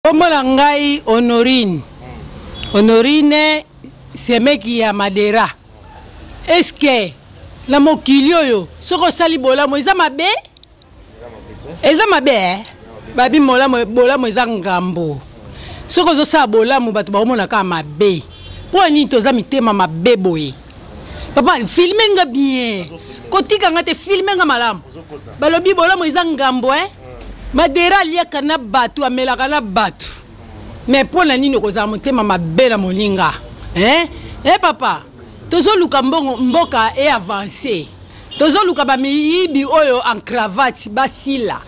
kombo na ngai honorine honorine semeki ya madera eske na mokili oyo soki osali bolamu eza mabe eza mabe eh? babi molamu bolamu eza ngambo soki ozosala bolamu bato bakomona kaka mabe mpo nini toza mitema mabe boye papa filme nga bien kotika nga te filme nga malamu balobi bolamu eza ngambo e eh? madera aliaka na bato amelaka na bato me mpo na nini okozala motema mabe na moninga eh? eh papa tozoluka mbongo mboka e avance tozoluka bamiyibi oyo en cravate basila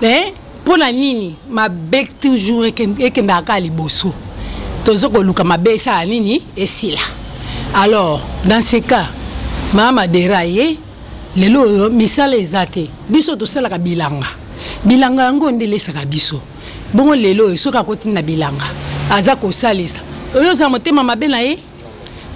eh? mpo na nini mabe toujours ekendaka kaka liboso tozo koluka mabe esala nini esila alors dans ce cas mama dera ye lelo oyo misala eza te biso tosalaka bilanga bilanga yango nde elesaka biso bongo lelo oyo soki akoti na bilanga aza kosalisa oyo oza motema mabe na ye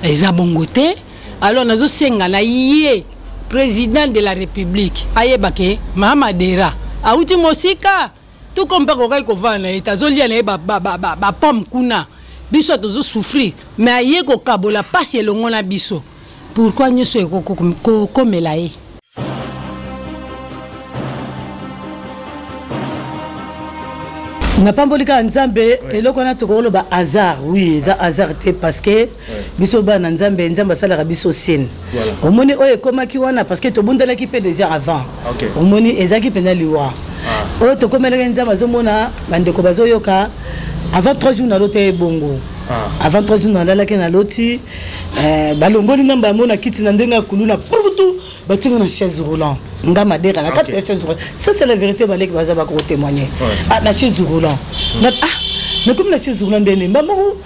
eza bongo te alors nazosenga na ye président de la république ayeba ke mamadera awuti mosika tout comme mpe akokaki kovanda na ye te azolia na ye bapomme kuna biso tozo souffrir mais aye kokabola mpasi elongo na biso pourkui nyonso ekokomela ye napamboli kaka nzambe eloko wana tokoloba hasard oui eza hasard te parce que biso bana nzambe nzambe asalaka biso siene omoni oyo ekomaki wana parce que tobundalaki mpe déjà avant omoni ezalaki mpenza liwa ah. oyo tokomelaki nzambe azomona bandeko bazoyoka avant trois jours na lota ebongo ah. avant trois jours nalalaki na loti eh, balongoli nga mbango na kiti na ndenge ya kuluna purutu batinga na chaise roulant nga madera na kati ya chaise roulant ça c'est la vérité baleki baza bakokotémoigne ah, na chaise roulant hmm. ah, nakomi na chaise roulant ndene mbamoko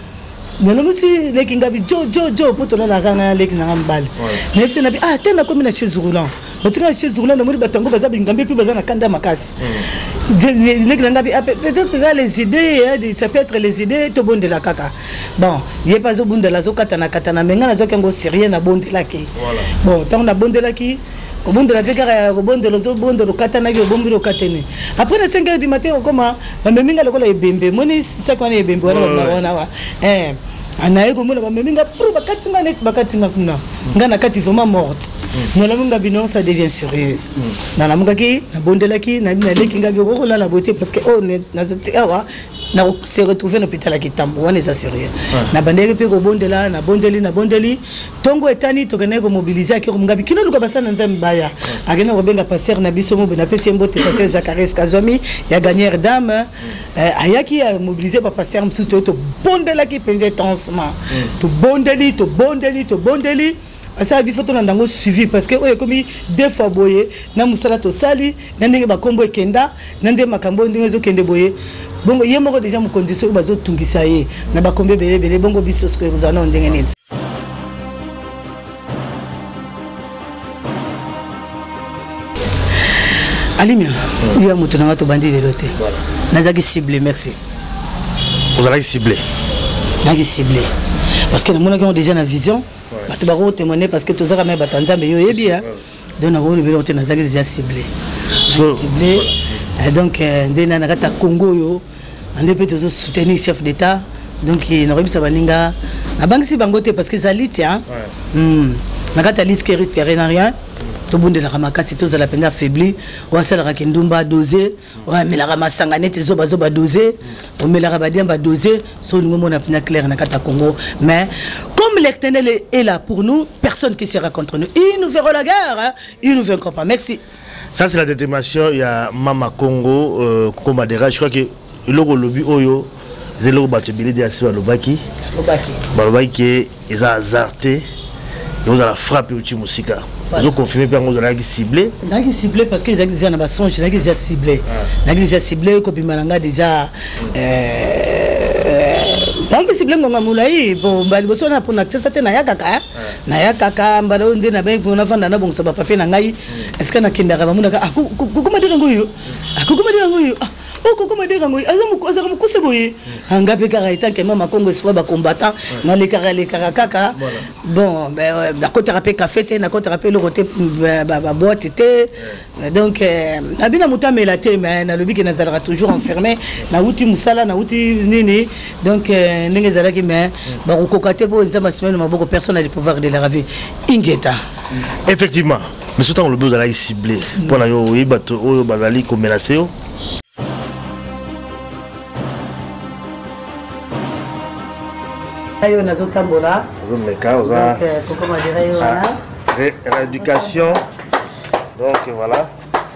nalongisi leki ngabi jo jo jo mpo tolalaka ngai leki nanga mobali nayebisi nabi ah te nakomi na chez roulant batika na chez roulant namoni bato yango baza bingambi mpe baza na kanda makasi hmm. leki na ngabi ah, peut-être kaka les idées ça peut être les idées tobondela kaka bon ye mpe azobundela azokatana katana me ngai nazwaki yango sérieux nabondelaki bon ntango nabondelaki kobondela mpe kaka ya kobondela ozobondela okatanaki obombi lokatene après na 5 heures du matin okoma bamemi nga lokola ebembe moni saki wana ebembe wana babla wana wa eh, anaye komona bamemi nga pro bakati nga neti bakati nga kuna mm. nga na kati vraiment morte mm. nalamu nga bino ça devient sérieuse mm. nalamukaki nabondelaki nabi naleki nga biokokolala bote parce que oyo oh, nazotika awa na se retrouver na hôpital ya kitambo wana eza sérieux nabandaki mpe kobondela nabondeli nabondeli ntongo etani tokendaki komobilize akeko mongabi kino luka basana nzambe baya akenda kobenga paster na biso mobe napesi ye mbote paster zakaris kazwami ya gagnere dame eh, ayaki amobilize bapaster mosusu toye tobondelaki mpenza etancement tobondeli tobondeli tobondeli asala bifo tolanda yango suivi parce que oyo ekomi deux fois boye na mosala tosali na ndenge bakombo ekenda na nde makambo oyo ndenge ezokende boye bongo ye moko deja mokonzi soki bazotungisa ye na bakombo ebele ebele bongo biso soki ekozala nao ndenge nini alimia yo ya moto na ngai tobandi lelo te nazalaki cible merci ozalaki cible nazalaki cible parce que namonaki yango deja na vision bato bako kotemone parce que tozaka mai bato ya nzambe yo oyebi ya donc nakolobela ote nazalaki deja cible cible eh, donc eh, nde na nakati ya congo oyo ande mpe tozo soutenir chef d'état donc eh, nakoyebisa baninga nabangisi bango te parce que ezali tia hmm. na kati ya liske rien tobundelaka makasi tozala mpenza affaibli oyo asalaka kindumba dose omelaka masanga neti zoba zoba dose omelaka badiamba dose so olingi omona mpena claire na kati ya congo mais comme l'éternel est là pour nous personne qui sera contre nous il nous verra la guerre hein? il nous vaincra pas merci ça c'est la détermination ya mama congo euh, komadera je crois que eloko olobi oyo eza eloko bato ebele de asi balobaki balobaki ke eza hasard te ekozala frappe euti mosika ozo confirme mpe yango ozalaki cible nazalaki cible parce que ezalaki deja na basonge nazalaki deja cible nazalaki deja cible kobima na nga deja nazalaki cible ngonga molai po mbala liboso wana mpo natisasa te naya kaka naya kaka mbala oyo nde nabai mpo nafanda nabongisa bapapie na ngai eske nakendaka bamonaka akokoma dire yango oyo akokoma dire yango oyo okokoma oh, de yango azalaka mokuse boye hmm. anga ah, mpe kaka etanke ma makongo espoir bacombattant hmm. nalekaka lekaka kaka bon euh, nakotaka mpe kafe te nakotaka mpe eloko te baboite te hmm. donc euh, nabi na motamela te mais nalobi ke nazalaka toujours enfermé nauti mosala nauti nini donc euh, ndenge ezalaki mais bakokoka te mpo nzambe asimani na maboko personne a le pouvoir de la ravie ingeta effectivement mais soki ntango olobi ozalaki cible mpo na yo oyebi bato oyo bazali komenase yo yo nazotambola ozomeka oza kokoma dire yo wana rééducation donc voilà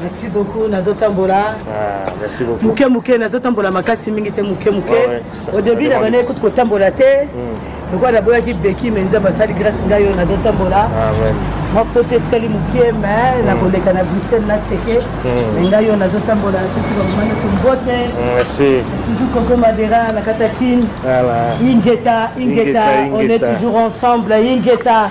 merci beaucoup nazotambola ah, merci beaucoup muke muke nazotambola makasi mingi te muke muke au début na bana ekuti kotambola te hmm. lokola naboyaki beki me nzambe asali grâce ngai oyo nazotambola mwa kote etikali moke me hmm. nakoleka na bruxelles na cheke hmm. me ngai oyo nazotambola pesi bamama nyonso mbote toujours koko madera na kata kin ingeta ingeta on est toujours ensemble ingeta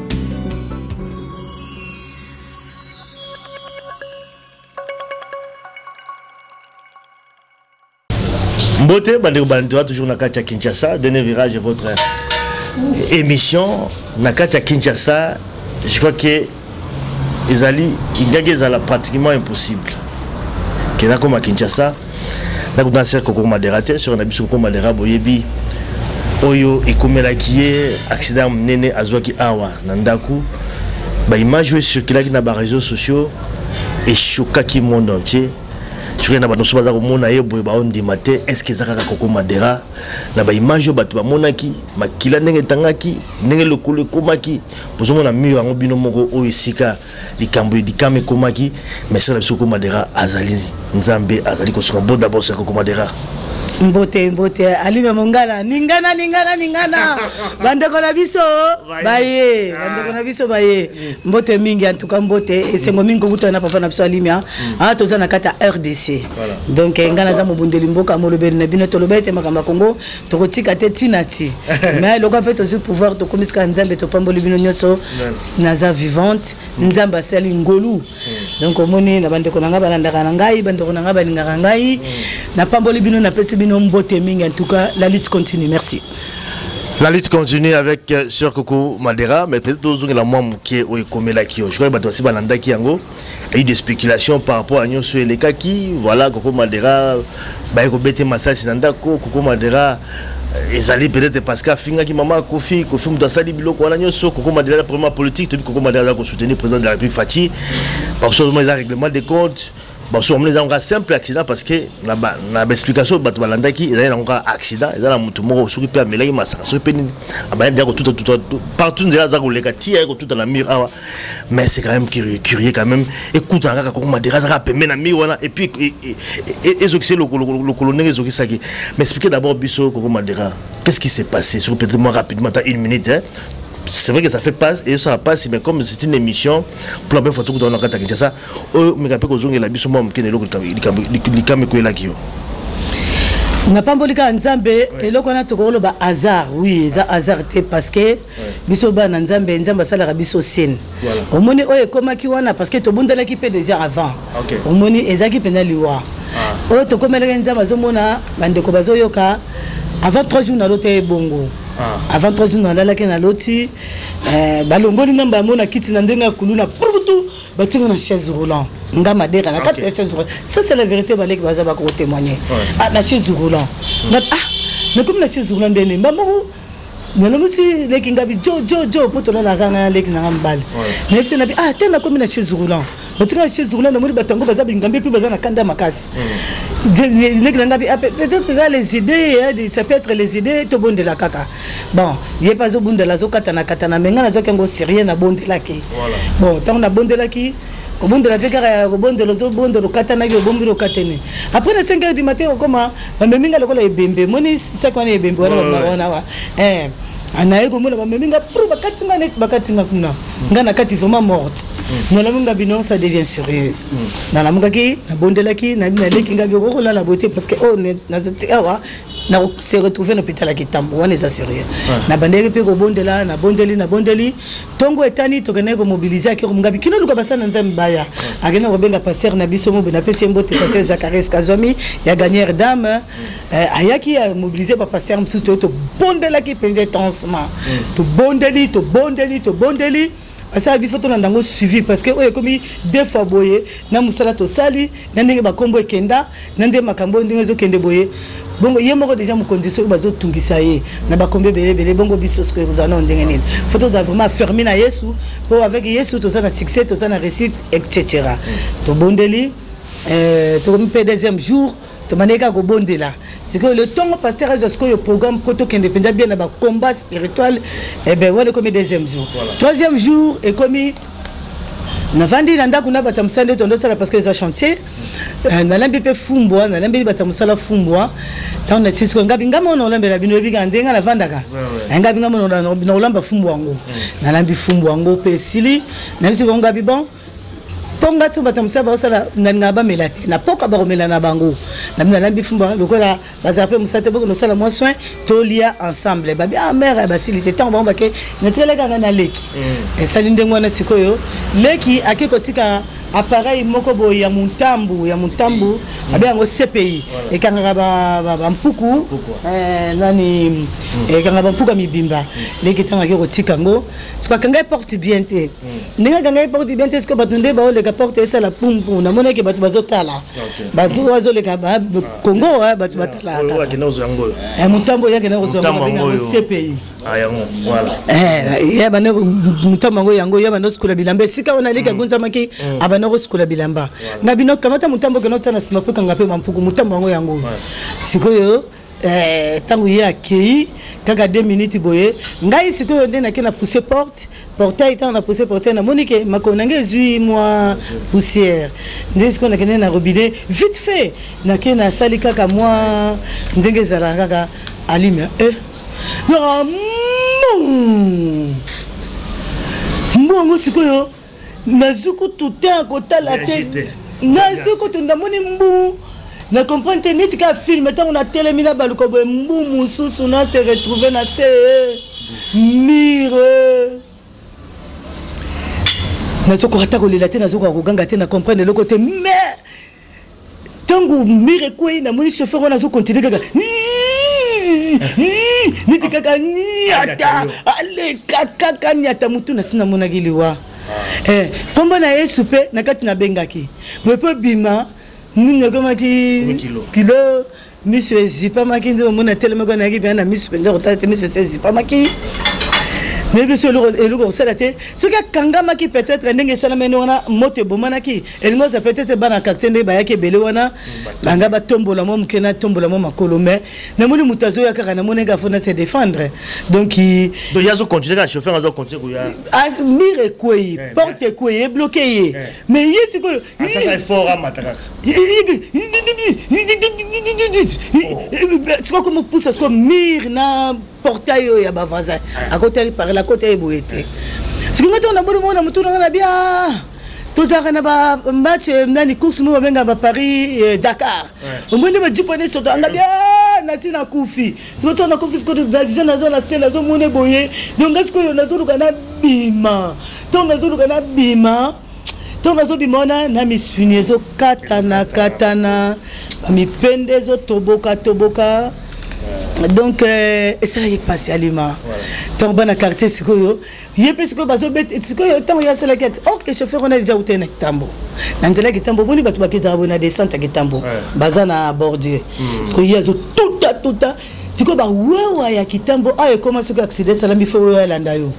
mbote bandeko balandira toujours na kati ya kinshasa dernier virage votre émission na kati ya kinshasa je crois que ezali ingaki ezala pratiquement impossible kenda koma kinshasa nakutana sere koko madera te sere na biso koko madera boyebi oyo ekomelaki ye accident monene azwaki awa na ndako baimage oyo ecirculaki na bareseau sociaux echokaki monde entier soki na bato mosusu baza komona ye boye baondima te estce eza kaka koko madera na baimage oyo bato bamonaki makila ndenge etangaki ndenge lokolo ekomaki bozomona mur yango bino moko oyo esika likambo likama ekomaki message na biso komadera azali nzambe azali kosuka bo d'abord seko komadera mbote mbote alime mongala ningana ningana ningana bandeko na biso baye ah. bandeko na biso baye mm. mbote mingi antuka mbote esengo mingi kokutana na papa na biso alimia awa mm. ah, toza na kati ya rdc donc eh, ngai naza mobundeli mboka molobeli na bino toloba ete makambo ya kongo tokotika te ntina ti mais lokola mpe tozwi pouvoir tokomisi kaka nzambe topamboli bino nyonso naza vivante mm. nzambe asali ngolu mm. donc omoni na bandeko na ngai balandaka na ngai bandeko na ngai balingaka ngai mm. napamboli bino napesi bino mbote mingi en tout cas la lutte continue merci La lutte continue avec euh, Sir Coucou Madera, mais peut-être que vous avez la moitié au Komelaki. Je crois que vous avez la moitié eu des spéculations par rapport à nyonso elekaki voilà koko madera baye kobete masasi na ndako koko madera euh, ezali peut-être parce que afingaki mama akofi kofi moto asali biloko wana nyonso koko madera ya problème ya politique toyebi koko madera aza kosoutenir président de la république faci bamosusu vraiment eza règlement de compte bamosusu bamona eza yango simple accident parce que na baexplication oyo bato balandaki ezali yango kaka accident eza na moto moko soki mpe amelaki masaka soki mpe nini abandi ya kotutatuta partout nzela aza koleka ti aye kotuta na mur awa mais c'est quand même curieux, curieux quand même écoute na kaka kokoma dega azaka pembe na mi wana et puis ezokisi lokolo ndenge ezokisaki mais expliquez d'abord biso kokoma dega qu'est-ce qui s'est passé sur peut-être moi rapidement ta une minute hein? c'est vrai que ça fait passe et ça passe mais comme c'est une émission pour la première fois tout dans la carte Kinshasa euh mais kape kozongela biso mwa mokene eloko likame koyelaki yo napamboli kaka nzambe eloko wana tokoloba hasard oui eza hasard te parce que biso bana nzambe nzambe asalaka biso siene omoni oyo ekomaki wana parce que tobundalaki mpe déjà avant omoni ezalaki mpenza liwa ah. oyo tokomelaki nzambe azomona bandeko bazoyoka avant trois jours naloti ye bongo ah. avant trois jours nalalaki naloti eh, balongoli ngambo yango na kiti na ndenge ya kuluna purutu batinga na chaise roulant nga madera na kati ya chaise roulant ça c'est la vérité baleki baza bakokotémoigne ah, na chaise roulant hmm. ah mais comme na chaise roulant ndene mbamoko nalongisi leki ngabi jo jo jo mpo tolalaka nga leki nanga mobali nayebisi nabi ah te nakomi na chez roulant batika chez roulant namoni bato yango baza bingambi mpe baza na kanda makasi hmm. leki na ngabi ah, peut-être kaka les idées hein, ça peut être les idées tobondela kaka bon ye mpe azobundela azokatana katana me ngai nazwaki yango sérieux nabondelaki bon ntango nabondelaki kobondela mpe kaka ya kobondela ozobondela okatanaki obombi lokatene après na 5 heure du matin okoma bamemi nga lokola ebembe moni saki wana ebembe wana bamaka wana wa eh, naye komona bamemi nga pro bakati nga neti bakati nga kuna mm. nga nakati vraiment morte mm. nalamu nga bino ça devient sérieuse mm. nalamukaki nabondelaki naleki nga biko kolala boye te parce que oyo oh, nazoti awa nakose retrouve na hôpital ya kitambo wana eza sérieux nabandaki mpe kobondela nabondeli nabondeli ntongo etani tokendaki komobilize ake komongabi kino luka basana nzambe baya akenda kobenga pasteur na biso mobe napesi ye mbote pasteur zacharis kazwami ya gagnere dame eh, ayaki amobilize bapasteur mosusu toye tobondelaki mpenza etancement mm. tobondeli tobondeli tobondeli asala bifo tolanda yango suivi parce que oyo ekomi deux fois boye na mosala tosali na ndenge bakombo ekenda na ndenge makambo ndenge ezokende boye bongo ye moko deja mokonzi soki bazotungisa ye na bakombo ebele ebele bongo biso soki ekozala nao ndenge nini fo tozala vraiment fermi na yesu mpo avec yesu toza na succès toza na réussite etc tobondeli euh, tokomi mpe deuxième jour tobandaki kaka kobondela sikoyo le ntongo paster azwa sikoyo programme mpo tokende mpenza bien na bacombat spirituel ebe eh wana ekomi deuxième jour troisième jour ekomi navandi na ndako na bato ya mosala nde tondosala parce que eza chantier euh, nalambi mpe fumbwa nalambeli bato ya mosala fumbwa ntango nasisi ko ngabi ngai moko naolambela bino oyebi kaka ndenge navandaka eh, ngabi ngai moko naolamba fumbwa yango mm. nalambi fumbwa yango mpe esili nayebisi ko ngabi bon mpo ngai to bato ya mosala baosala nalingaka bamela te napoka bakomela na bango nalambi fumbwa lokola bazala mpe mosala te boke nosala mwa soin tolia ensemble babi ah mare ya basilisi ntango bango bake natikala kaka na leki mm. esali ndenge wana sikoyo leki ake kotika appareil moko boye ya montambu ya montambu mm. babe yango cpi ekangaka bampuku eh, nani mm. ekangaka bampuku ya mibimba mm. leki ntango ake kotika yango siko akanga ye porte bien te ndenge akanga ye porte bien te siko bato nde baoleka porte esala pumpu namonaki bato bazotala bazoba azoleka kongo eh, bato batalakamutambo yake nakozwamosepeyi mutambo yango yango ya banda sukula bilamba esika wana aleki agunzamaki mm. mm. abanda kosukula bilamba na bino kamata mutambo kena otya na nsima mpe kanga mpe mampuku mutambo yango yango sikoyo ntango eh, ye akei kaka 2 minutes boye ngai sikoyo nde nake na pousse porte portail ntango na pousse portail namoni ke makolo na ngai ezwi mwa poussière nde sikoyo nakende na robinet vite fait nake nasali kaka mwa ndenge ezalaka kaka alime e eh. mbu yango sikoyo nazwi kutu temps ya kotala te nazwi kutu ndamoni mbu na comprendre te neti kaka filme ntango natelemi na baluka boye mbu mosusu na se retrouve na se mire nazokoka ata kolela te nazokoka koganga te na comprendre eloko te mais ntango mire ekwei namoni chauffeur wana azokontinue kaka neti kaka niata aleka kaka niata motu nasi namonaki liwa ah. eh, nkombo na yesu mpe na kati nabengaki boye mpo bima nini okomaki kilo miso ezipamaki nde omoni atelemaki wana yaki bia na miso mpenza kotala te miso esi ezipamaki nayebi so eloko kosala te soki akangamaki peut-être ndenge esalamani wana moto ebomanaki elingi oza peut-être bana quartier nde bayaki ebele wana banga batombola mwa moke natombola mwa makolo mais namoni moto azoya kaka namonaki afo na se défendre donc ye azocontinue kaka chauffeur azocontinue koya mire ekwei porte ekwei ebloke ye mais ye sikoyo asaka effort amata kaka sikoyo koma pusa sikoyo mire na portail oyo ya bavoisin ah. akotaki parle akotaki boye te sikoyo ngai ntango naboni mona motu nanga na bia tozalaka na bamatch eh, nani course moko babengaka baparis eh, dakar omoni bajipo nde soto anga bia ah, nasi nakufi siko to nakufi siko disa naza na se nazomona boye donc ngai sikoyo nazoluka nabima ntongo nazoluka nabima ntongo azobima wana na misuni ezokatana katana mipende ezotoboka toboka donc euh, esalaki mpasi alima ntango bana quartier sikoyo ye mpe sikoyo bazobete sikoyo ntango ye asalaki ati ok oh, chauffeur wana deja utene na kitambo na nzela ya kitambo omoni bato bakitaka boye na descente ya kitambo baza na bordure hmm. sikoyo ye azotutatuta sikoyo bawewa ya kitambo awa ekoma soki aksida esalami fo wewa alanda yo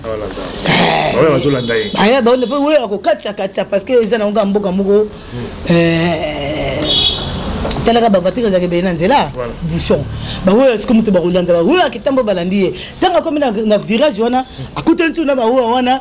aya baona mpe wewa akokatisa katisa parceke eza nango kaka mboka moko hmm. eh, talaka bavatire ezalaka ebele na nzela bouchon bawewa siko moto bakolanda bawewa ya kitambo balandi ye ntango akomi na virage wana akutani ntina bawewa wana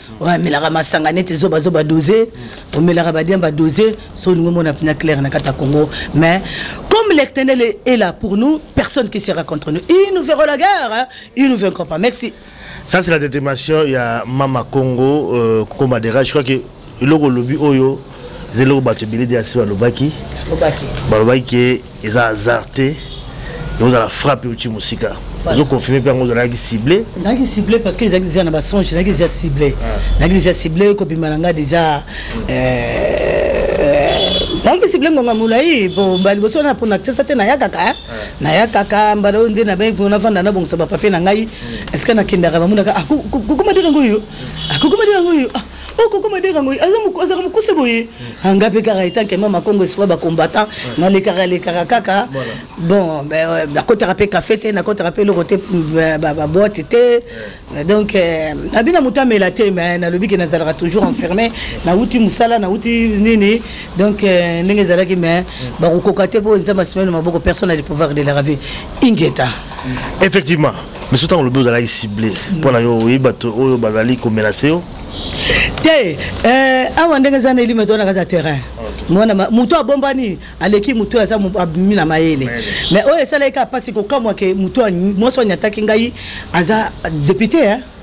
omelaka masanga neti zobazoba dose omelaka badiamba dose so olingi omona mpena claire na kati ya congo mais comme l'éternel est là pour nous personne qui sera contre nous il nous verra la guerre il nous vaincra pas merci ça c'est la détermination ya mama congo euh, kokoma dera je crois que eloko olobi oyo eza eloko bato ebele drc balobaki balobaki ke eza hasard te ekozala frappe euti mosika ozo confirme mpe yango ozalaki cible nalaki cible parce que ezalaki deja na basonge nalaki deja cible nalaki deja cible kobima na ngai deja nayaki cible ngonga molai po mbala liboso wana mpo natyesa te naya kaka naya kaka mbala oyo nde nabai mpo navanda nabongisa bapapie na ngai eske nakendaka bamonaka akokoma dire yango oyo akokoma dire yango oyo o koko madera ngoyi azalaka mokuse boye hmm. anga ah, mpe kaka etanke mama congo espoir bacombattant hmm. nalekaka lekaka kaka bon euh, nakotaka mpe kafe te nakotaka mpe eloko te euh, baboite te hmm. euh, donc nabi na moto amela te mais nalobi ke nazalaka toujours enfermé nauti mosala nauti nini donc ndenge ezalaki mais bakokoka te mpo nzambe asimani na maboko personne a le pouvoir de la ravie ingeta effectivement mais soki ntango olobi ozalaki cible mpo na yo oyebi bato oyo bazali komenase yo te eh, awa ndenge eza na elimo eto na kati ya terrain mwana moto abombani aleki moto aza abimi na mayele mais oyo esalaki kaka mpasi kokamwa ke moto mwasi oyo anyataki ngai aza depute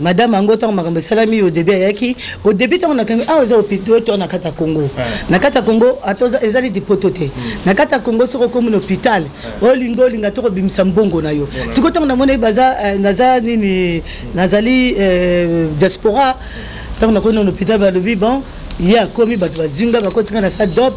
madame yango ntango makambo esalami au début ayaki au début ntango nakangi awa ah, eza hôpital to na kati ya congo na kati ya congo ata ezali dipoto te hmm. na kati ya congo soki okomi na hôpital olingi olinga to kobimisa mbongo na yo sikoyo ntango namonaki baza eh, naza nini nazali eh, diaspora ntango nakomi na hôpital balobi bon ye akomi bato bazinga bakotinga na sa dope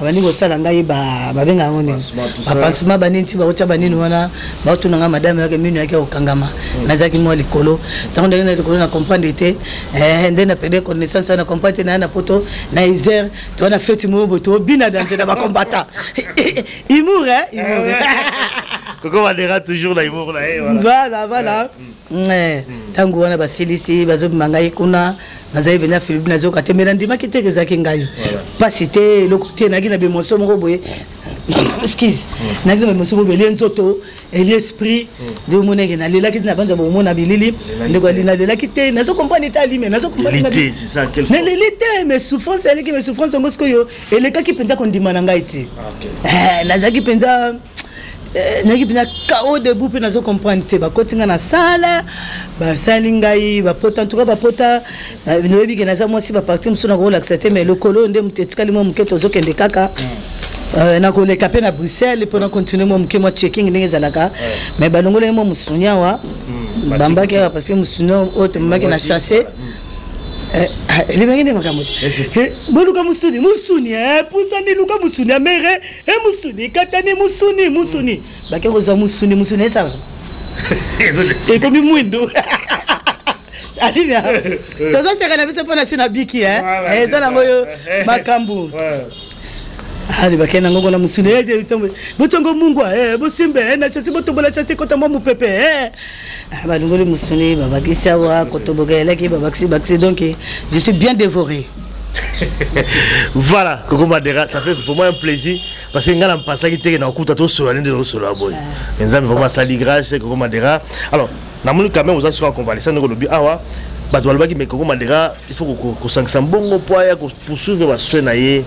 abandi kosala ngai babenga yango nini bapansema banini ti bakotya banini wana baotuna ngai madame yake mino yake kokangama hmm. nazalaki mwa likolo ntango ndenge na likolo na comprendre te eh, nde na pede connaissance na comprendre te naya na poto na iser toa na feti moko boye tobina danse na bacombatant humour kokoma dera toujours na humour na ye voilà voilà ntango hmm. hmm. wana basilisi bazobima ngai kuna nazali mpenza filibi nazoyoka te me nandimaki te kezalaki ngai mpasi te eloko te nayaki na bemoso moko boye excuse mm. nayaki na bemoso moko boye elie nzoto elie esprit mm. nde omoneke nalelaki te nabanza bomona bilili ndeko ali nalelaki te nazo comprendre te alime nazo comprendrenaleli te mais souffrance aleki mais souffrance yango sikoyo elekaki mpenza kondima na ngai te ah, eh, nazalaki mpenza Eh, nayaki mpena kao debout mpe nazo comprendre te bakoti ngai na sala basali ngai bapota ntuka bapota eh, nayebi ke naza mwasi baparti mosusu nakolakisa te mai lokolo oyo nde moto etikali mwa moke tozokende kaka hmm. eh, nakoleka mpe na bruxelles mpo na continue mwa moke mwa checking ndenge ezalaka mai balongolaki mwa mosunia awa hmm. bambaki awa parce que mosunia oyo tomemaki na chasse elebaki nde makambo te boluka mosuni mosuni pusa nde luka mosuni ya mere e musuni ekatani musuni musuni bake kozwa musuni musuni esala ekomi mwindo alina tozoseka na biso mpo na si na biki eh? eh, eza nango yo makambo ali bakei nango kona mosuni botongo mungwa bosimbe na sasi botombola sasi kota mwa mopepe Ah, balongoli musuni babakisi awa kotoboka elaki babakisi bakisi donc je suis bien dévoré voilà koko madera ça fait vraiment un plaisir parce que ngai na mpasaki teke na okuta tosolola nde tosolola boye ah. nzambe vraiment asali grâce koko madera alors namoni quand même oza soki aconvalescent ndenge olobi awa bato balobaki me koko madera il faut kosangisa mbongo mpo aya poursuivre basoin na ye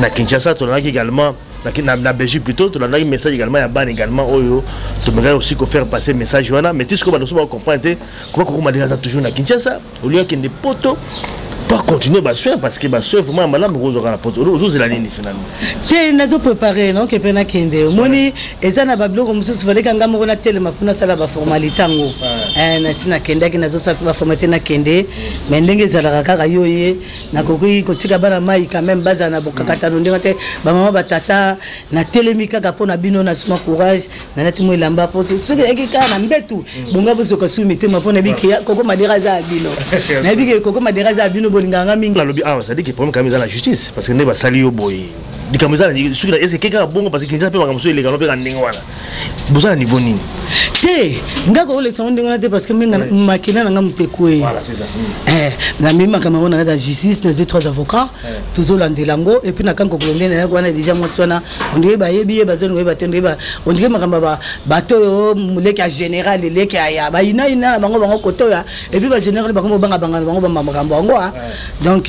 na kinshasa tolandaki également na, na belgique plutôt tolandaki message également ya bana également oyo tomekaki aussi kofaire passer message wana mais ti sikoyo bana mosusu bacomprendre te koba kokoma deja aza toujours na kinshasa olio akende poto pas continuer basoin parce que basoin vraiment ya malamu kozwaka na poto ozozela nini finalement te nazo prépare noke mpe nakende omoni eza na babiloko mosusu valeka nga moko natelema mpo nasala baformalité yango eh, nasi nakendaki nazosala mpe baformalité nakende mais ndenge ezalaka kaka yo ye nakoki kotika bana mai quand même bazala na bokakatano ndenge te bamama batata natelemi kaka mpo na bino nasuma courage nalati mo elamba mpo soki eyaki kaka na mbetu mm. bonga bozoka su mitema mpo nayebi ke koko madera aza ya bino nayebi ke koko madera aza ya bino bolingaka nga mingi nalobi awa ah, sadiki problème kami eza na justice parce que nde basali yo boye likambo eza soki ese ke kaka bongo parce que kinzasa mpe makambo mosusu elekano mpe ka ndenge wana boza na niveau nini te nga kokolekisa ngo ndenge wana te parce que menga makila na nga moto ekwe hmm. eh, namemi makambo yango na kati ya justice nazwi trois avocats eh. tozolandela yango epuis na kanko kolonde na yako wana deja mwasi wana ondire bayebi ye bazali koyeba te ndire ondire makambo ya bato oyo moleki ya général eleki ya bayinaina na bango bango kotoya epuis bagénéral bakomi kobangabanga na bango bamakambo yango ah. eh. donc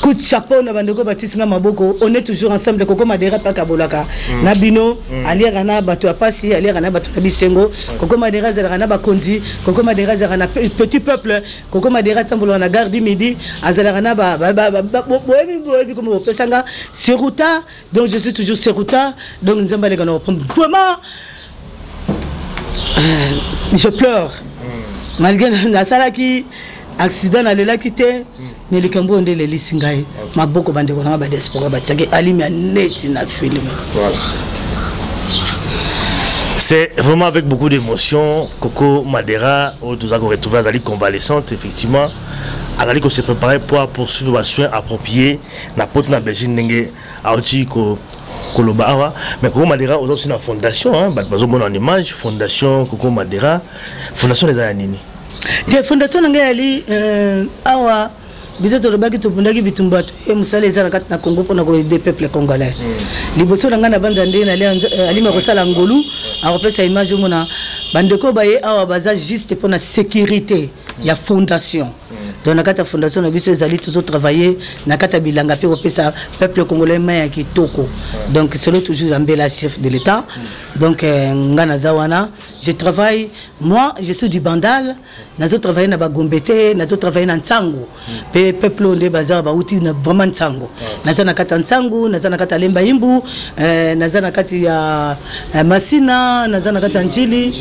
coup de chapeau na bandeko batisi nga maboko on est toujours ensemble koko madera mpe akabolaka mm. na bino mm. aliaka na bato ya mpasi aliaka na bato na bisengo koko madera azalaka na bakonzi koko madera azalaka na petit peuple koko madera atambolaka na garde du midi azalaka na boyebi boyebi koma bopesa nga seruta donc je suis toujours seruta donc nzambe aleka na kopambo vraiment euh, je pleure mm. malgré nasalaki accident nalelaki te mm. mais likambo oyo nde elelisi ngai maboko bandeko nanga badiaspora batiaki alimi ya neti na filme C'est vraiment avec beaucoup d'émotion. Coco Madera, où nous avons retrouvé, elle convalescente, effectivement. Elle se préparer pour poursuivre les soins appropriés. na poto na belgique ndenge auti ko koloba awa mais koko madera oza aussi na fondation hein, bato bazomona en image fondation koko madera fondation eza ya nini te fondation na ngai yali euh, awa biso tolobaki tobundaki bitumba toye mosala eza na kati na congo mpona koede peuple congolais hmm. liboso na ngai na banza nde euh, alima kosala ngolu akopesa image omona bandeko baye awa baza juste mpona sécurité ya fondation donc na kati ya fondation na biso ezali toujours travailler na kati ya bilanga mpe kopesa peuple congolais mai ya kitoko donc selo toujours ambela chef de l'état donc euh, nga naza wana je travaille moi je suis du bandal nazo travaille na bagombe te nazo travaille na nsango mpe peuple oyo nde baza bauti na vraiment nsango naza na kati ya nsango naza na kati ya lemba imbu eh, naza na kati ya eh, masina naza na kati ya njili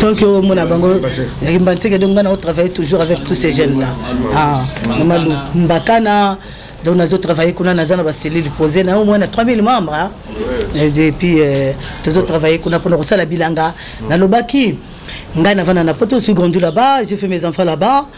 donc omona bango yemba nseke donc ngai nao travaille toujours avec tous ces jeunes là ah, mama mbakana donc nazo travaille kuna naza na bacellule posé na yo mwana 3000 membres et puis euh, tozo travaille kuna mpona kosala bilanga nalobaki ngai navanda na poto suis grandi là-bas j'ai fait mes enfants là-bas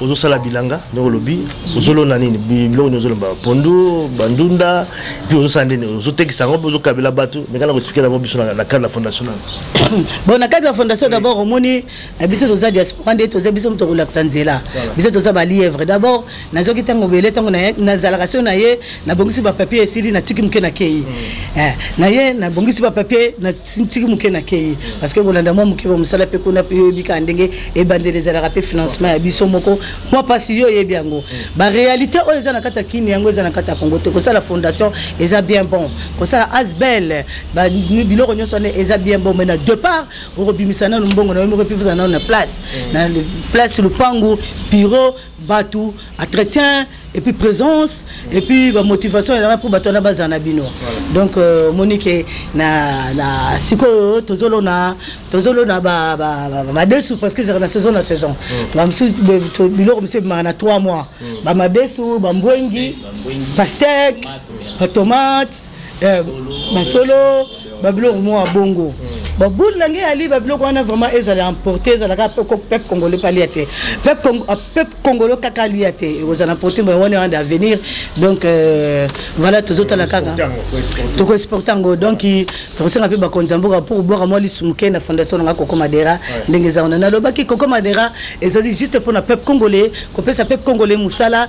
ozosala bilanga ndenge olobi ozolona nini biloko nini ozolomba pondu bandunda mpe ozosala nde nini ozotekisa yango mpe ozokabela bato mekana koexplike yango biso na cadre ya fondation nano bon na cadre ya fondation d'abord omoni eh, biso toza diaspora nde toza biso moto kolakisa nzela biso toza balièvre d'abord nazoki ntango bele ntango nazalaka sio na ye nabongisi bapapier esili natiki moke nakei hmm. eh, na ye nabongisi bapapier ntiki moke nakei parce que kolanda mwa moke ba mosala mpe kuna mpe yo oyebi kaka ndenge ebandeli ezalaka mpe financement ya biso moko mwa mpasi yo oyebi yango baréalité oyo eza na kati ya kini yango eza na kati ya kongo te kosala fondation eza bien bon kosala asbel biloko nyonso wana eza bien bon mais na départ okobimisa nano mbongo na yo moko epi ozala nano na place na place lopangu bureau batu entretien et puis présence et puis ba motivation elana pour bato wana bazala na bino donc euh, omoni ke na, na sikoyo tozolona tozolona bamadesu parce que ezalaka na saison na saison mm. bamosusu biloko mosusu ebimaka na 3 mois mm. bamadesu bambwengi pastèque batomate masolo euh, babiloko moko ya bongo hmm. baboule na nge yali babiloko wana vraiment ezala emporte ezalaka peuple congolais mpe alia te peuple ah, congolais kaka alia te ekozala emporte mai wana wana d'avenir donc euh, voilà tozotala kaka tokoexporte yango donc tokosenga mpe bakonzi ya mboka mpo kobwaka mwa lisumuke na fondation nanga koko madera ndenge eza wana nalobaki koko madera ezali juste mpona peuple congolais kopesa peuple congolais mosala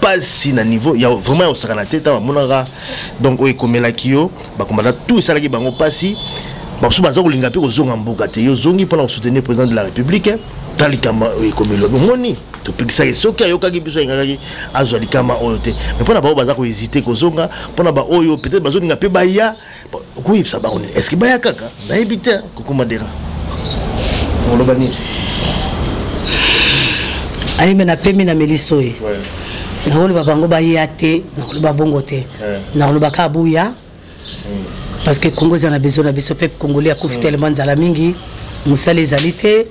pasi na niveau ya vraiment ya kosakana te ntango bamonaka donc oyo ekomelaki yo bakombata tout esalaki bango pasi bamosusu baza kolinga mpe kozonga mboka te yo ozongi mpona kosoutenir président de la république eh? ta likama oyo ekomeli omoni topekisaki soki ayokaki biso ayingakaki azwa likama oyo te me mpo na baoyo baza kohésite kozonga mpo na baoyo peut-être bazolinga mpe baya okoyebisa bango nini estce baya kaka nayebi te kokomadera oloba nini ayembe na pemi na meliso ye nakoloba bango baya te nakoloba bongo te nakoloba kaka boya hmm. parce que congo eza na besoin na biso pepe congolais akufi hmm. telema nzala mingi mosala ezali te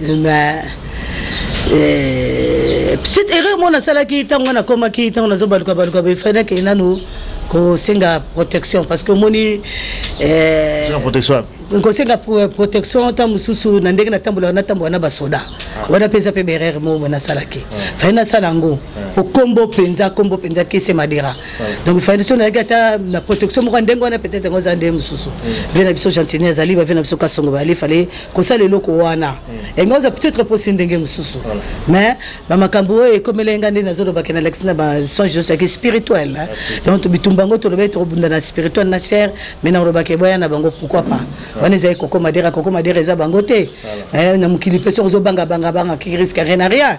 mais eh, petite erreur moko nasalaki ntango nga nakomaki ntango nazobaluka baluka boye fai nakei nanu kosenga protection parce que omoni eh, kosenga protection ntango mosusu na ndenge natambolaka natambola na basoda ah. wana mpe eza mpe berere moko boye nasalaki ah. fai nasala yango ah. okombo mpenza nkombo mpenza kese madira donc fai so nayaki ata na protection moko ya ndenge wana peut-être yango eza ndenge mosusu mpe mm. na biso gentini azali bave na biso kasongo bale fale kosala eloko wana hmm. engaoza peut-être posi ndenge mosusu mais bamakambo oyo ekomela enga nde nazolobake na lexi na basoin jesus yake spirituel donc bitumba yango tolobaki tokobunda na spirituel na chaire mais nakolobaka eboya na bango pourquoi pas wana ezali koko madera koko madera eza bango te eh, na mokili mpe soki ozobangabangabanga kiriske rien na rien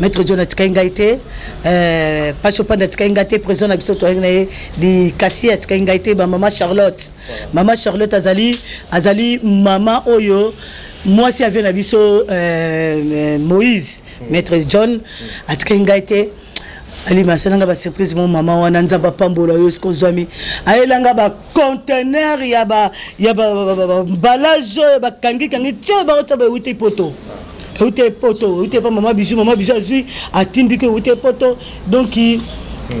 maître john atikaki ngai te euh, pacho panda atikaki ngai te président na biso toyaki na ye likasi atikaki ngai te bamama charlotte mama charlotte azali azali mama oyo mwasi avie na biso euh, euh, moïse mm. maître john atikaki ngai te alima asalanga basurprise mo mama wana nzambe apambola yo esika ozwami ayelanga conteneur ya ba ya ba balage oyo bakangi kangi tio baotia bawuti poto euti epoto euti epa mama bijou mama bijou azwi atindi ko euti epoto donc hmm.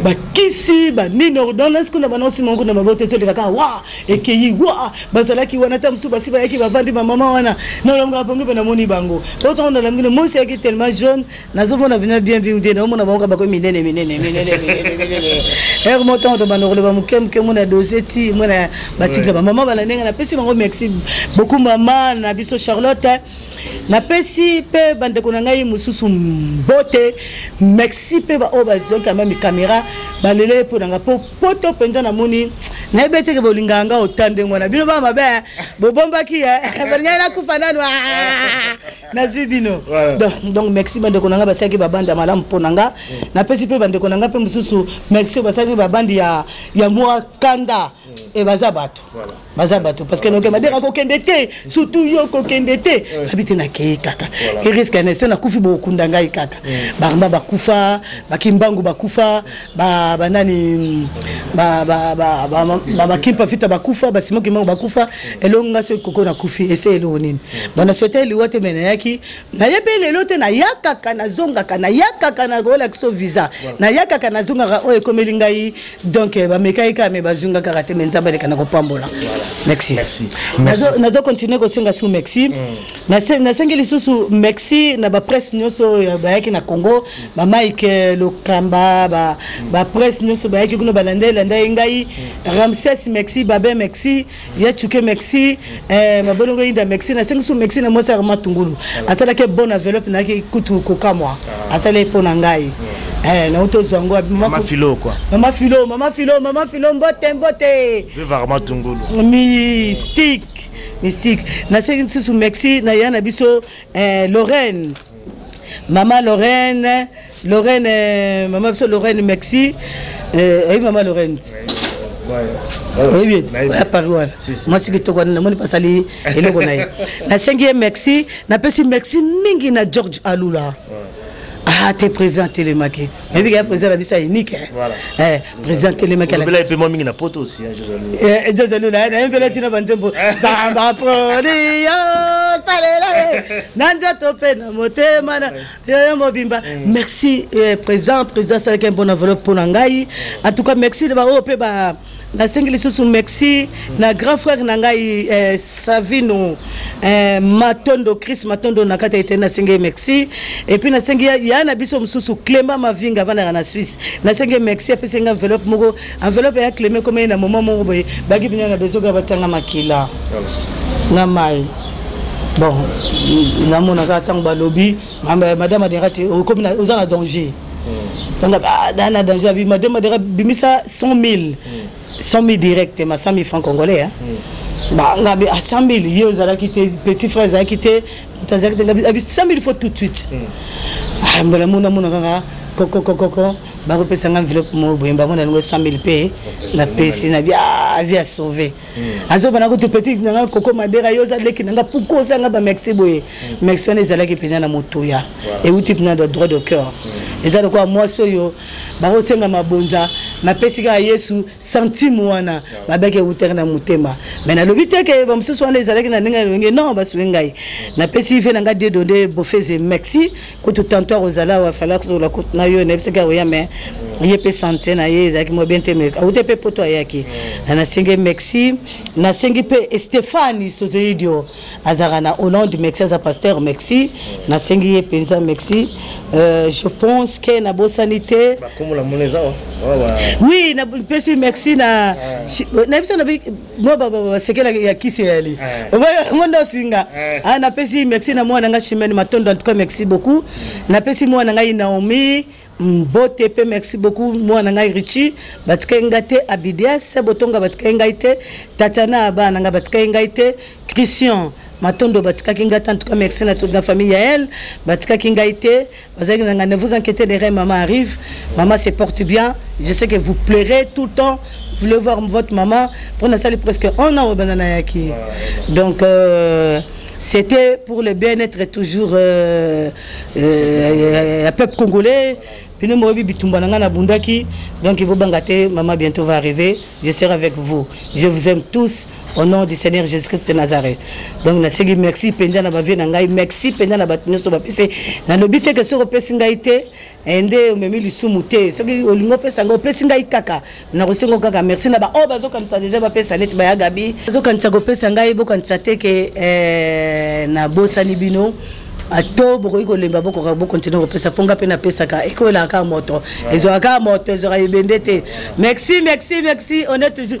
bakisi banini ordonnance kuna banonsi mongo na mabota ezoleka kaka wa ekeyi wa bazalaki wana ta mosusu basi bayaki bavandi bamama wana nalonga pongi mpe namoni bango otongo nalamgino mosi ayaki tellement jaune nazomona bino bien bien te naomona bango bakomi minene minene minene minene heure moko ntango tobanda koloba moke moke mona ya dose ti mona batika bamama bana ndenge napesi bango merci beaucoup mama na biso charlotte napesi mpe bandeko na ngai mosusu mbote merci mpe baoyo bazoki ama mikamera balele ye mpo na ngai mpo poto mpenza namoni nayebi eteke bolingaka ngai ota ndenge wana bino baa mabe bobombaki eh? balingaki nakufa nano ah! nazwi bino donc merci bandeko na ngai basalaki babandi ya malamu mpo na nga mm. napesi mpe bandeko na ngai mpe mosusu merci oyo basalaki babandi ya mwa kanda mm. e eh, baza bato baza bato parce que noke madera kokende te surtout yo kokende te babi te nakei kaka eriske ya nation nakufi bokokunda ngai kaka mm. barma bakufa bakimbangu bakufa banani bakimpa fita bakufa basimokimbangu bakufa eloko nga soki koko nakufi ese eloko nini bona sote liwa te me nayaki naye mpe lelo te nayakaka nazongaka nayakaka nakolakisa visa nayakaka nazongaka oyo ekomeli ngai donc eh, bamekaki kaka me bazwi nga kaka te me nzambe aleka na kopambola merci nazo continue kosenga su merci mm. nasengi lisusu merci na bapresse nyonso oyo bayaki na congo ba Mike Lokamba ba mm. ba presse nyoso ba yaki kuna ba landa landa ngai mm. Ramses Mexi Babe Mexi ya Chuke Mexi eh ma bolongo inda Mexi na sengisu Mexi na mosa ma tungulu ah. asala ke bon enveloppe na ki kutu kokamwa ah. asala po na ngai eh na uto zwango mama filo quoi mama filo mama filo mama filo mbote mbote viva ma tungulu mi stick mystique nasengi lisusu mexi na ya na biso eh, lorraine Maman Lorraine, Lorraine, euh, maman biso Lorraine Maxi, euh, oui maman Lorraine. oyebi ete oya paris wana mwasi kitoko wana namoni basali eloko na ye nasengi ye merci napesi merci mingi na george alula ah te présent telemaki nayebi kaka président na biso ya unique eh, président telemaki epema mingi na poto osi jazalula eh, eh, nayembela tina banzembo zamba poliyo salela na nzoto mpe na motema na yoyo mobimba mm. merci président président asalaki un bon enveloppe mpo na ngai en tout cas merci na baoyo mpe ba nasengi lisusu merci na grand frère na ngai eh, savino eh, matondo chris matondo na kati ya eteni nasengi ye merci epuis nasengi ya na biso mosusu clément mavinga avandaka na suisse nasengi ye merci apesi ngai enveloppe moko enveloppe ya clément ekoma ye na moma moko boye baki bina na bezoka batianga makila na mai bon namonaka ntango balobi madame adera te okomi na oza na danger tanga ah, da na danger abi madame adera bimisa 100 000 100 000 direct ma 100 000 francs congolais hein hmm. ba ngabi a 100 000 yo ozalaki te petit frère azalaki te moto azalaki te ngabi abi 100 000 fois tout de suite hmm. ah mbala mona mona kaka koko koko koko bakopesa nga enveloppe moko boye bango nalingo 100 000 mpe napesi na bia ah, vie asauve hmm. azobana kutu petit nanga koko madera yo oza leki nanga pourkoi ozanga bamexi boye merci wana ezalaki mpenza na motuya euti mpenza na droit de cœur mm. eza lokola mwasi oyo bakosenga mabonza napesi kaka yesu santime wana babaki eutaki na motema mai nalobi te ke bamosusu wana ezalaki na ndenge elongi non basui ngai mm. napesi fe na ngai dedo nde bofese maxi kutu tanto akozala awa fala kozola kutu na yo nayebisaki akoya mai mm. ye mpe sante na ye ezalaki mwa bien te mai aute mpe poto ayaki na nasengi maxi nasengi mpe estefani sozeyidio azalaka na hollande mexi aza pasteur mexi nasengi ye mpenza mexi euh, je pense ke nabosani te oui napesi mexi na ah. na biso basekela ya kisi eyali ah. mondo osinga eh. ah, napesi mexi na mwana ngai chimene matondo en tout cas mexi beaucoup napesi mwana ngai naomi mbote mpe merci beaucoup mwana ngai richi batikaki ngai te abidias botonga batikaki ngai te tatiana abana na ngai batikaki ngai te christian matondo batikaki ngai te antuka merci na toute la famille ya elle batikaki ngai te bazalaki na ngai ne vous inquiétez de rien maman arrive maman se porte bien je sais que vous pleurez tout le temps vous voulez voir votre maman mpo nasali presque un an obanda nayaki donc euh, c'était pour le bien-être toujours euh, euh, ya peuple congolais bino moyebi bitumba na ngai nabundaki donc bobanga te mama bientôt va arriver je serai avec vous je vous aime tous au nom du seigneur jésus christ de nazareth donc nasengi merci mpenza na bavie na ngai merci mpenza na bato nyonso bapesi nalobi te ke soki opesi ngai te Eh, nde omemi lisumu te soki olingi opesa ngai opesi ngai kaka nakosengo kaka merci na baoyo oh, bazokanisa deja bapesa neti baya gabi bazokanisa kopesa ngai bokanisa te ke eh, nabosani bino ah, to bokoki kolemba bokoka bokontinue kopesa mpo ngai mpe napesaka ekoyelaka kaka moto ezwaka kaka moto ezwaka ebende te merci merci merci on est toujours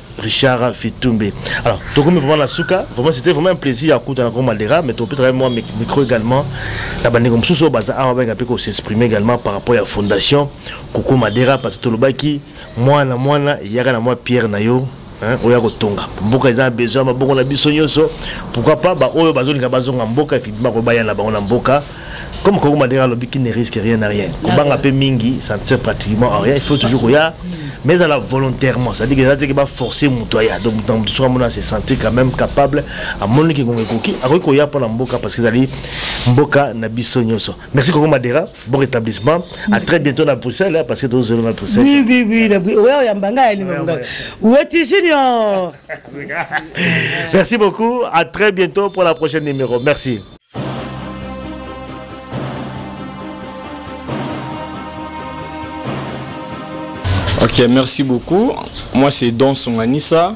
Richard Fitumbe. Alors, donc comme vraiment la souka, vraiment c'était vraiment un plaisir à écouter encore Madera, mais tu peux travailler moi micro également. La bande comme sous baza a ben peu s'exprimer également par rapport à la fondation Koko Madera parce que tolobaki moi na moi na yaka na moi Pierre na yo hein, oya kotonga mboka eza besoin mabongo na biso nyonso pourquoi pas ba oyo bazolinga bazonga mboka effectivement kobaya na bango na mboka comme koko madera alobi qui ne risque rien à rien kobanga mpe mingi ça ne sert pratiquement à rien il faut toujours koya mais ezala volontairement c'est à dire que eza te ke baforce moto aya donc moto moto soki amona se sentir quand même capable amoni kikongo ekoki akoki koya mpo na mboka parce que ezali mboka na biso nyonso merci koko madera bon rétablissement à très bientôt na bruxelles parce que tozozelo na bruxelles oui oui oui na bruxelles oyo yamba ngai alinga ngai weti junior merci beaucoup à très bientôt pour la prochaine numéro merci Ok, merci beaucoup. Moi, c'est Don Songanissa.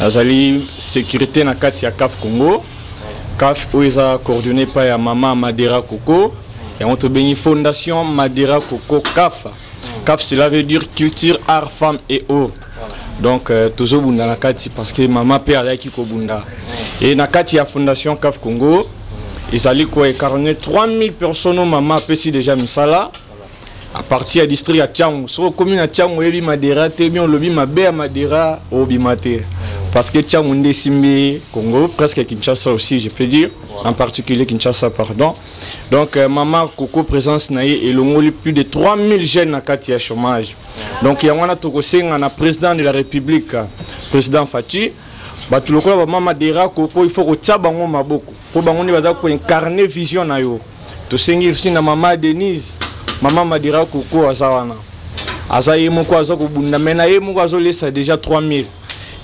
Azali sécurité na kati ya CAF Congo. CAF oyo eza coordonné par ya mama Madera Coco. Yango tobengi Fondation Madera Coco CAF. Cap cela veut dire culture, art, femme et eau. Donc euh, tozo bunda na kati parce que maman pe alaki ko bunda. Et na kati ya fondation CAF Congo ezali ko incarner 3000 personnes au maman pesi déjà misala. À partir ya district ya Tiango, so komi na Tiango yebi Madera te bien lobi mabe ya Madera obima te. Parce que Tiango nde simbi Congo presque Kinshasa aussi je peux dire en particulier Kinshasa pardon. donc euh, mama koko présence na ye elongoli plus de 3000 jeunes na kati ya chômage donc yango wana tokosenga na président de la république président faci bato lokola bamama derako mpo il faut kotya bango maboko mpo bango nde baza koincarne vision na yo tosengi aussi na mama denise mama madira koko aza wana aza ye moko aza kobunda me na ye moko azolesa déjà 3000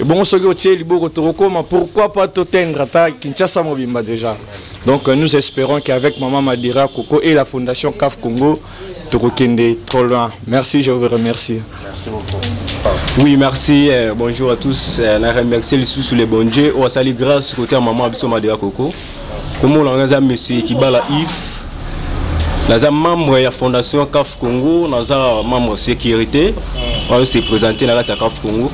ebongo soki otie liboko tokokoma pourquoi pas totendre ata kinshasa mobimba déjà donc euh, nous espérons qu'avec maman madira koko et la fondation caf congo tokokende trop loin merci je vous remercie merci beaucoup oui merci euh, bonjour à tous euh, na remercie lisusu le bon dieu oyo asali grâce côté ya maman biso madira koko Comment on a monsieur Kibala Yves naza membre ya fondation caf congo naza membre sécurité mm. oyo se présente na kati ya caf congo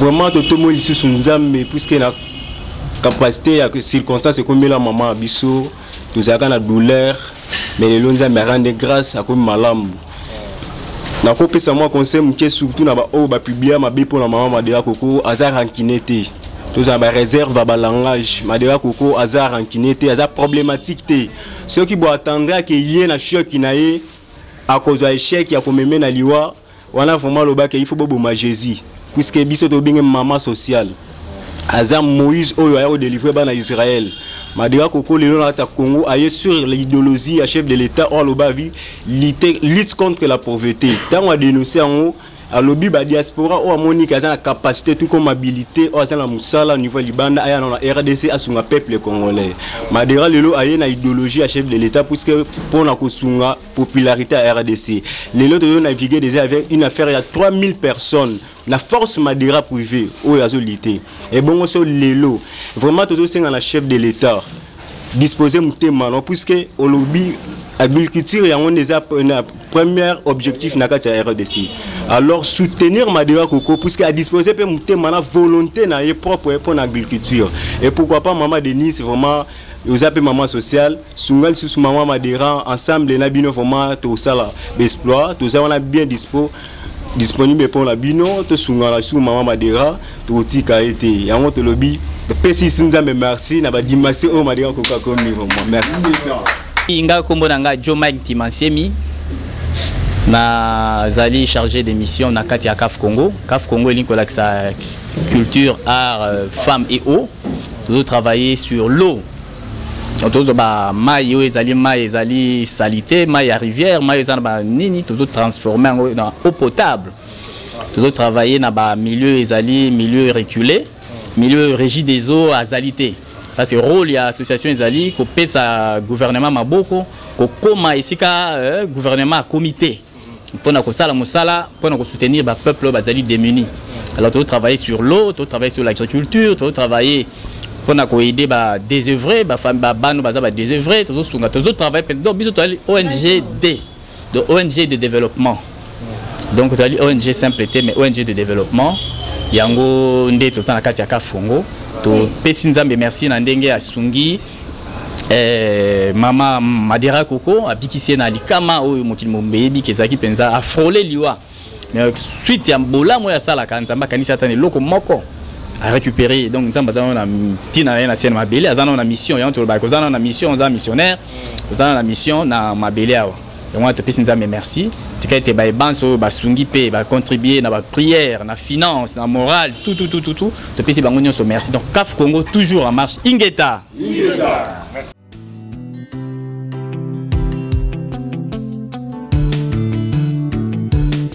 vraiment totomoi lisusu nzambe puiske na capacité ya circonstance ekomela mama ya biso tozalaka na douleur mais lelo nzambe arande grâce akomi malamu nakopesa mwa conseil moke surtout na baoyo oh, bapublia mabe mpo na mama madera koko aza rankine te tozala bareserve ya balangage madera koko aza rankine te aza problématique te soki boatendre ake ye na shoki na ye akozwa echec ya komeme na liwa wana vraiment alobaki il faut boboma jésus puiske biso tobenge mama sociale aza moïse oyo aya kodelivre bana israel madega koko lelo na kati ya congo aye sur l'idéologie ya chef de l'état oyo aloba vi lutte contre la pauvreté ntango adenonse yango alobi badiaspora oyo amoni ke aza na capacité tout comme habilité oyo aza na mosala au niveau ya libanda aya na rdc asunga peuple congolais madera lelo aye na idéologie ya chef de l'état puisque mpo na kosunga popularité ya rdc lelo tozo navigue déjà avec une affaire ya 3000 personnes la force madera privé oyo azo lite ebongo so lelo vraiment tozosenga na chef de l'état disposer motema no puisque olobi agriculture yango nde eza premier objectif na kati ya rdc alors soutenir madera koko puisque adispose mpe motema na volonté na ye propre mpo na agriculture et pourquoi pas mama denise vraiment oza mpe mama sociale sunga lisusu mama madera ensemble na bino vraiment tosala baexploit toza wana bien dispo disponible mpo na bino tosungana lisusu mama madera tokotika ye te yango tolobi topesi lisusu nzambe merci na badimasi oyo madera koka komi vraiment merci ngai nkombo na ngai jo mike timansemi nazali chargé de mission na kati ya caf congo caf congo elingi kolakisa culture art euh, femme et eau tozotravaille sur l'eau tozwa bamai oyo ezali mai ezali salite mai ya rivière mai eza na banini tozotransforme yango na eau potable tozotravaille na bamilieu ezali milieu reculé milieu régie des eaux azali te parce que rôle ya association ezali kopesa gouvernement maboko kokóma esika euh, gouvernement akomi te mpo na kosala mosala mpo na kosoutenir bapeuple oyo bazali démunis alors tozo travailler sur l'eau tozo travailler sur l'agriculture tozo travailler mpo na koaide badésœuvre babano baza badésœuvre tozosunga tozotravaille mpe donc biso toyali ong d donc ong de développement donc toyali ong simple te mais ong de développement yango nde toza na kati ya kafongo topesi nzambe merci na ndenge asungi Eh, mama madera koko abikisi ye na likama oyo mokili mobimba eyebi ke ezalaki mpenza afrole liwa mais suite ya bolamu oyo asalaka nzambe akanisi ata na eloko moko a récupérer donc nzambe aza na ntina na ye na se na mabele aza na mission yango tolobaka oza na mission oza missionnaire oza na mission na mabele awa yango wana topesi nzambe merci tika ete baye banso oyo basungi mpe bacontribue na baprière na finance na morale tututututu topesi bango nyonso merci donc caf congo toujours en marche ingeta, ingeta.